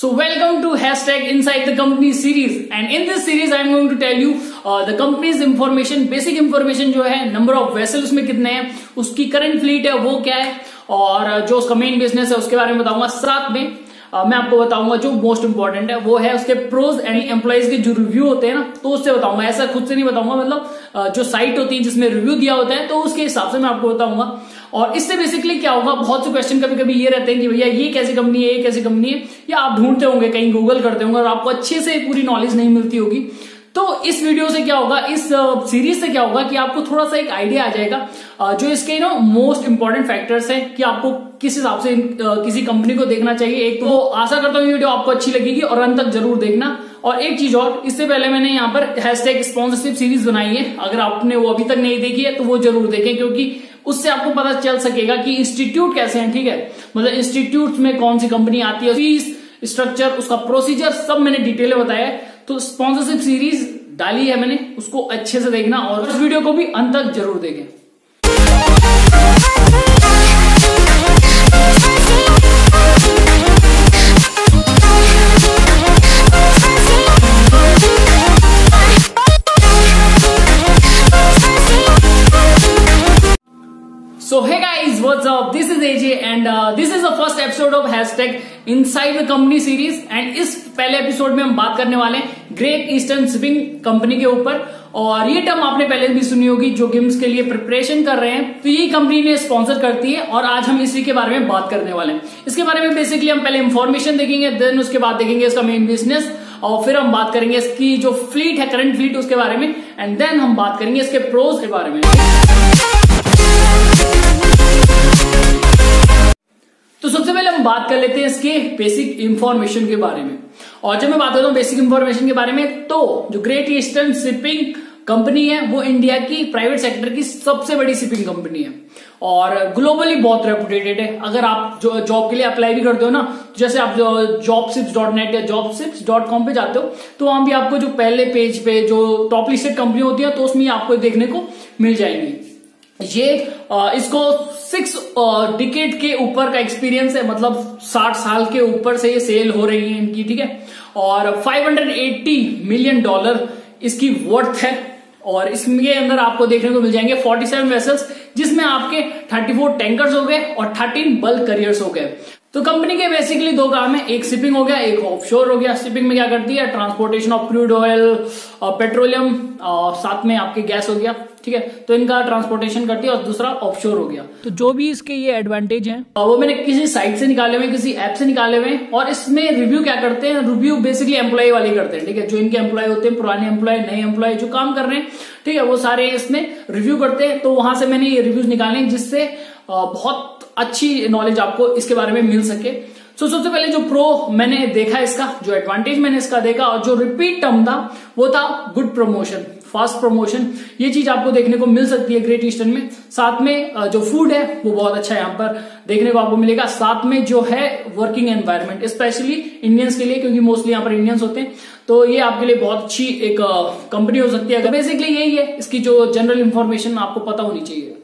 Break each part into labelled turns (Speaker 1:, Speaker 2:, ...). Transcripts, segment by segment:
Speaker 1: So welcome to hashtag inside the company series and in this series I am going to tell you uh, the company's information basic information जो है number of vessels उसमें कितने हैं उसकी current fleet है वो क्या है और जो उसका main business है उसके बारे में बताऊँगा साथ में Uh, मैं आपको बताऊँगा जो मोस्ट इंपॉर्टेंट है वो है उसके प्रोज एंड एम्प्लॉयज़ के जो रिव्यू होते हैं ना तो उससे बताऊँगा। ऐसा खुद से नहीं बताऊँगा मतलब जो साइट होती है जिसमें रिव्यू दिया होता है तो उसके हिसाब से मैं आपको बताऊँगा। और इससे बेसिकली क्या होगा बहुत से क्वेश्चन कभी कभी ये रहते हैं कि भैया ये कैसी कंपनी है ये कैसी कंपनी है या आप ढूंढते होंगे कहीं गूगल करते होंगे और आपको अच्छे से पूरी नॉलेज नहीं मिलती होगी। तो इस वीडियो से क्या होगा, इस सीरीज़ से क्या होगा कि आपको थोड़ा सा एक आइडिया आ जाएगा जो इसके नो मोस्ट इंपॉर्टेंट फैक्टर्स हैं कि आपको किस हिसाब से किसी कंपनी को देखना चाहिए। एक तो आशा करता हूँ वीडियो आपको अच्छी लगेगी और अंत तक ज़रूर देखना। और एक चीज़ और, इससे पहले मैंने यहाँ पर हैशटैग स्पॉन्सरशिप सीरीज़ बनाई है। अगर आपने वो अभी तक नहीं देखी है तो वो ज़रूर देखें, क्योंकि उससे आपको पता चल सकेगा कि इंस्टीट्यूट कैसे हैं, ठीक है? मतलब इंस्टीट्यूट में कौन सी कंपनी आती है फ़ीस स्ट्रक्चर उसका प्रोसीजर सब मैंने डिटेल में बताया है। तो स्पॉन्सरशिप सीरीज़ डाली है मैंने, उसको अच्छे से देखना और उस वीडियो को भी अंत तक ज़रूर देखें। Is AJ and uh, this is the first episode of hashtag Inside the Company series and इस पहले एपिसोड में हम बात करने वाले हैं ग्रेट ईस्टर्न शिपिंग कंपनी के ऊपर और ये टर्म आपने पहले भी सुनी होगी जो गेम्स के लिए प्रिपरेशन कर रहे हैं। तो यही कंपनी ने स्पॉन्सर करती है और आज हम इसी के बारे में बात करने वाले हैं। इसके बारे में बेसिकली हम पहले इंफॉर्मेशन देखेंगे देन उसके बाद देखेंगे इसका मेन बिज़नेस और फिर हम बात करेंगे इसकी जो फ्लीट है करंट फ्लीट उसके बारे में एंड देन हम बात करेंगे इसके प्रोज के बारे में। हम बात कर लेते हैं इसके बेसिक इंफॉर्मेशन के बारे में। और जब मैं बात करता हूँ बेसिक इंफॉर्मेशन के बारे में तो जो ग्रेट ईस्टर्न शिपिंग कंपनी है, वो इंडिया की प्राइवेट सेक्टर की सबसे बड़ी शिपिंग कंपनी है। और ग्लोबली बहुत रेपुटेटेड है। अगर आप जो जॉब के लिए अप्लाई भी करते हो ना, जैसे आप जॉब सिप्स डॉट नेट या जॉब सिप्स डॉट कॉम पे जाते हो तो वहाँ भी आपको जो पहले पेज पे जो टॉप लिस्टेड कंपनी होती है तो उसमें आपको देखने को मिल जाएँगी। ये इसको सिक्स डिकेट के ऊपर का एक्सपीरियंस है मतलब साठ साल के ऊपर से ये सेल हो रही है इनकी, ठीक है? और 580 मिलियन डॉलर इसकी वर्थ है, और इसके अंदर आपको देखने को मिल जाएँगे 47 वेसल्स जिसमें आपके 34 टैंकर्स हो गए और 13 बल्क करियर्स हो गए। तो कंपनी के बेसिकली दो काम है, एक शिपिंग हो गया, एक ऑफशोर हो गया। शिपिंग में क्या करती है? Transportation of crude oil petroleum और साथ में आपके गैस हो गया। ठीक है? तो इनका ट्रांसपोर्टेशन करती है और दूसरा ऑफशोर हो गया। तो जो भी इसके ये एडवांटेज हैं। वो मैंने किसी साइट से निकाले हुए किसी ऐप से निकाले हुए और इसमें रिव्यू क्या करते हैं? रिव्यू बेसिकली एम्प्लॉय वाली करते हैं ठीक है? जो इनके एम्प्लॉय होते हैं पुराने एम्प्लॉय नए एम्प्लॉय जो काम कर रहे हैं ठीक है? वो सारे इसमें रिव्यू करते हैं। तो वहाँ से मैंने ये रिव्यूज़ निकाले जिससे बहुत अच्छी नॉलेज आपको इसके बारे में मिल सके। सो so, सबसे पहले जो प्रो मैंने देखा इसका जो एडवांटेज मैंने इसका देखा और जो रिपीट टर्म था वो था गुड प्रमोशन फास्ट प्रमोशन, ये चीज़ आपको देखने को मिल सकती है ग्रेट ईस्टर्न में। साथ में जो फ़ूड है, वो बहुत अच्छा है यहाँ पर। देखने को आपको मिलेगा। साथ में जो है वर्किंग एनवायरमेंट स्पेशली इंडियंस के लिए, क्योंकि मोस्टली यहाँ पर इंडियंस होते हैं। तो ये आपके लिए बहुत अच्छी एक कंपनी हो सकती है। बेसिकली यही है, इसकी जो जनरल इंफॉर्मेशन आपको पता होनी चाहिए।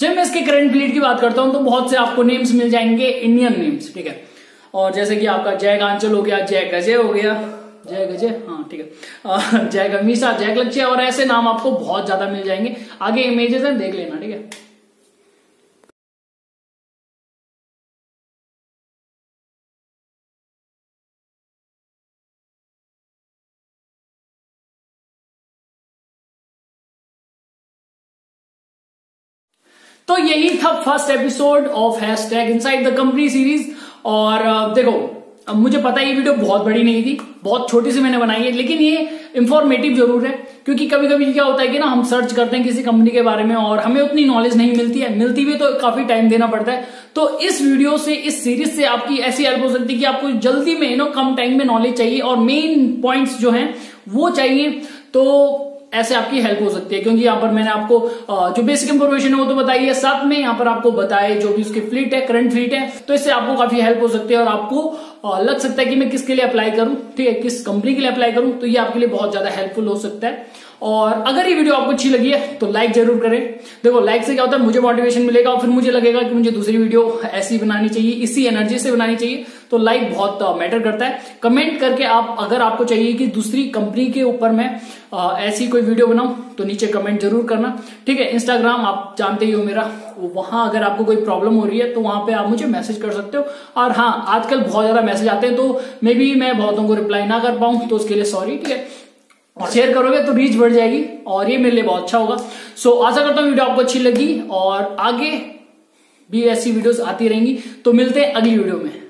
Speaker 1: जब मैं इसके करंट फ्लीट की बात करता हूँ तो बहुत से आपको नेम्स मिल जाएँगे इंडियन नेम्स ठीक है? और जैसे कि आपका जय कांचल हो गया, जय गजय हो गया। जय गजय हाँ ठीक है। जय गमीसा, जय लक्ष्य और ऐसे नाम आपको बहुत ज़्यादा मिल जाएँगे। आगे इमेजेस है, देख लेना, ठीक है? तो यही था first episode of hashtag inside the company series और देखो, अब मुझे पता है ये वीडियो बहुत बड़ी नहीं थी, बहुत छोटी सी मैंने बनाई है, लेकिन ये इंफॉर्मेटिव ज़रूर है, क्योंकि कभी कभी क्या होता है कि ना, हम सर्च करते हैं किसी कंपनी के बारे में और हमें उतनी नॉलेज नहीं मिलती है, मिलती भी तो काफ़ी टाइम देना पड़ता है। तो इस वीडियो से, इस सीरीज़ से आपकी ऐसी हेल्प हो सकती है कि आपको जल्दी में नो कम टाइम में नॉलेज चाहिए और मेन पॉइंट्स जो हैं, वो चाहिए। तो ऐसे आपकी हेल्प हो सकती है, क्योंकि यहाँ पर मैंने आपको जो बेसिक इंफॉर्मेशन है वो तो बताई है, साथ में यहाँ पर आपको बताए जो भी उसकी फ्लीट है करंट फ्लीट है तो इससे आपको काफ़ी हेल्प हो सकती है और आपको लग सकता है कि मैं किसके लिए अप्लाई करूँ, ठीक है, किस कंपनी के लिए अप्लाई करूँ तो ये आपके लिए बहुत ज़्यादा हेल्पफुल हो सकता है। और अगर ये वीडियो आपको अच्छी लगी है तो लाइक ज़रूर करें। देखो लाइक से क्या होता है, मुझे मोटिवेशन मिलेगा और फिर मुझे लगेगा कि मुझे दूसरी वीडियो ऐसी बनानी चाहिए, इसी एनर्जी से बनानी चाहिए। तो लाइक बहुत मैटर करता है। कमेंट करके आप, अगर आपको चाहिए कि दूसरी कंपनी के ऊपर मैं ऐसी कोई वीडियो बनाऊँ तो नीचे कमेंट ज़रूर करना। ठीक है इंस्टाग्राम आप जानते ही हो मेरा, वहाँ अगर आपको कोई प्रॉब्लम हो रही है तो वहाँ पे आप मुझे मैसेज कर सकते हो। और हाँ आजकल बहुत ज़्यादा मैसेज आते हैं तो मे बी मैं बहुतों को रिप्लाई ना कर पाऊँ तो उसके लिए सॉरी ठीक है। और शेयर करोगे तो रीच बढ़ जाएगी और ये मेरे लिए बहुत अच्छा होगा। सो so, आशा करता हूँ वीडियो आपको अच्छी लगी और आगे भी ऐसी वीडियोस आती रहेंगी। तो मिलते हैं अगली वीडियो में।